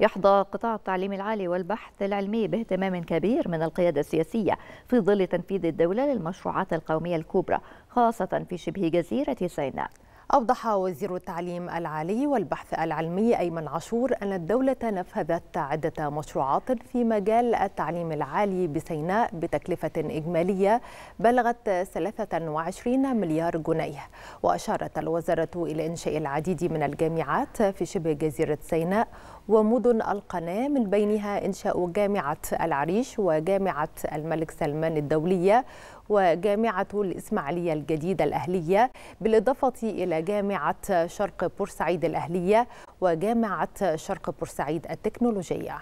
يحظى قطاع التعليم العالي والبحث العلمي باهتمام كبير من القيادة السياسية في ظل تنفيذ الدولة للمشروعات القومية الكبرى خاصة في شبه جزيرة سيناء. أوضح وزير التعليم العالي والبحث العلمي أيمن عاشور أن الدولة نفذت عدة مشروعات في مجال التعليم العالي بسيناء بتكلفة إجمالية بلغت 23 مليار جنيه. وأشارت الوزارة إلى إنشاء العديد من الجامعات في شبه جزيرة سيناء ومدن القناة من بينها إنشاء جامعة العريش وجامعة الملك سلمان الدولية وجامعة الإسماعيلية الجديدة الأهلية بالإضافة إلى جامعة شرق بورسعيد الأهلية وجامعة شرق بورسعيد التكنولوجية.